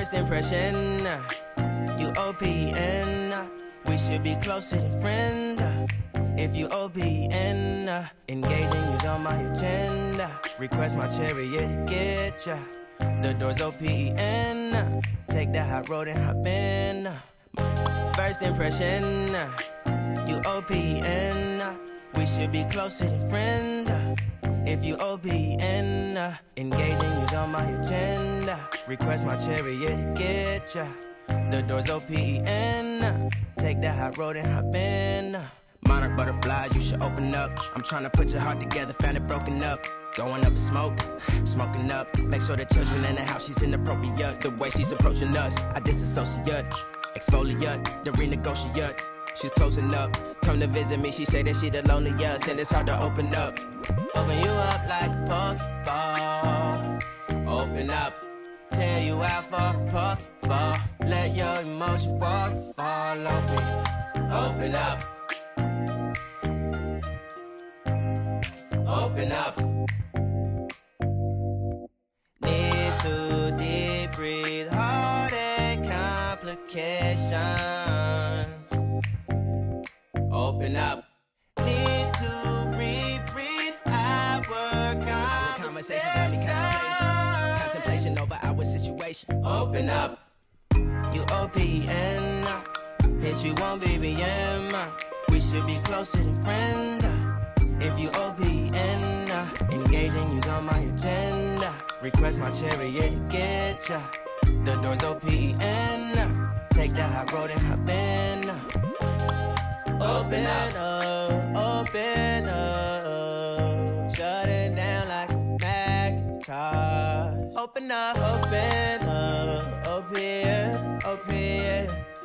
First impression, you OPN. We should be closer than friends. If you OPN, engaging you's on my agenda. Request my chariot get ya. The door's OPN. Take the hot road and hop in. First impression, you OPN. We should be closer than friends. If you OPN, uh, engaging you's on my agenda. Request my chariot get ya. The door's OPN. uh, Take that hot road and hop in. uh. Monarch butterflies, you should open up. I'm trying to put your heart together, found it broken up. Going up in smoke, smoking up. Make sure the children in the house, she's inappropriate. The way she's approaching us, I disassociate. Exfoliate, the renegotiate. She's closing up. Come to visit me, she say that she the loneliest, and it's hard to open up. Open you up like a Pokeball. Open up, tear you out for Pokeball. Let your emotion waterfall on me. Open up. Open up. Need to deep breathe, heartache complications. Open up. Need to reread our conversation. Me. Contemplation over our situation. Open up. You OPN. Bitch, you won't BBM. We should be closer than friends. If you OPN. Engaging you's on my agenda. Request my chariot to get ya. The door's OPN. Take that hot road and hop in. up and up, up and up, up here, up here.